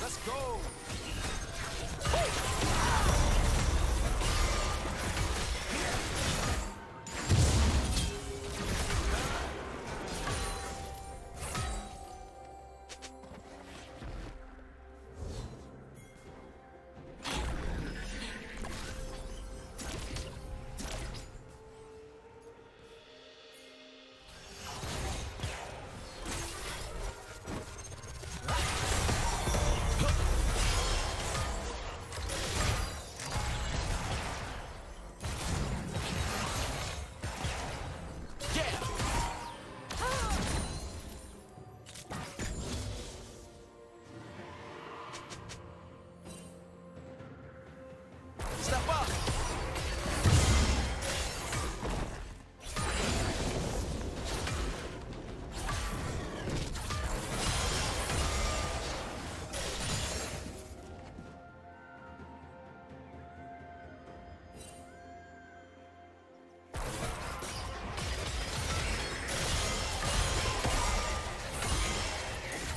Let's go! Yeah!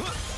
Huh!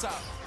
Check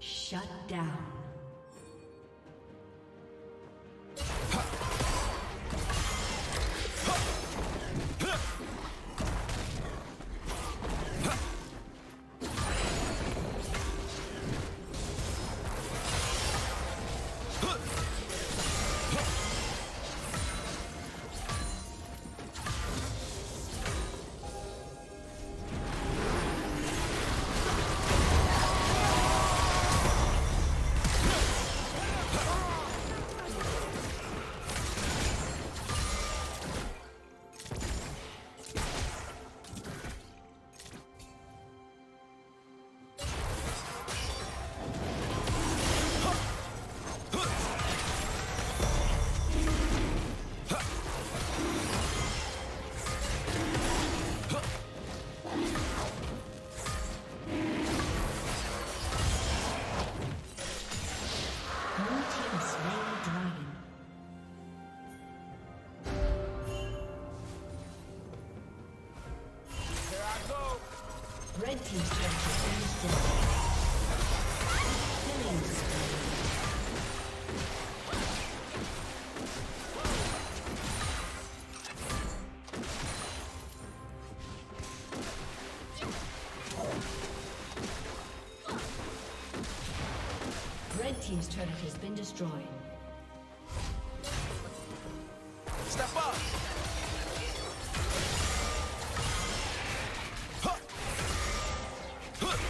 Shut down. Turret has been destroyed. Step up. Huh. Huh.